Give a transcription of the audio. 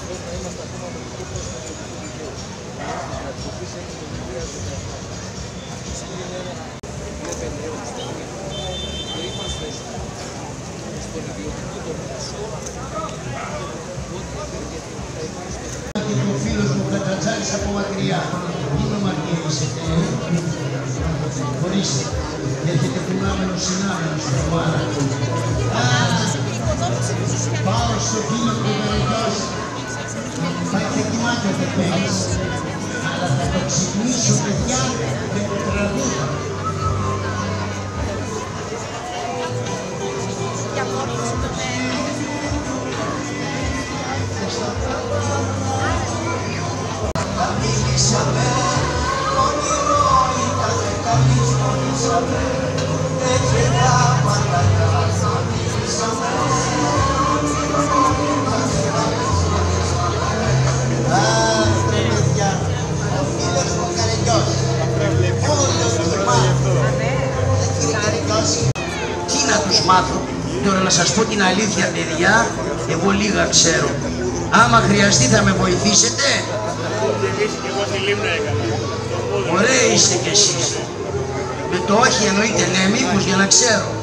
προσφέρει να είμαστε ακόμα νομικό πρόσωπο του ελληνικού δικαίου. Τη κρατικοποίηση έχουμε το 2017. Αυτή τη στιγμή είναι ένα βλέπετε ότι στιγμή το είμαστε στον ιδιωτικό τομέα σε όλα τα κρατικά ό,τι ενεργειακή θα υπάρχει στο και ο φίλος μου Κατρατζάλης από μακριά. Μην με μαγκαίνησετε, χωρίς έρχεται κουνάμενος συνάδελφος στο μάρα. Πάω στο φίλο του Βερικάς, πάει και κοιμάται το πέρας. Αλλά θα το ξυπνήσω παιδιά με τραγούδα. Τι να τους μάθω. Τώρα να σας πω την αλήθεια παιδιά, εγώ λίγα ξέρω. Άμα χρειαστεί θα με βοηθήσετε; Ωραία είστε κι εσείς. Με το όχι εννοείται ναι, μήπως για να ξέρω.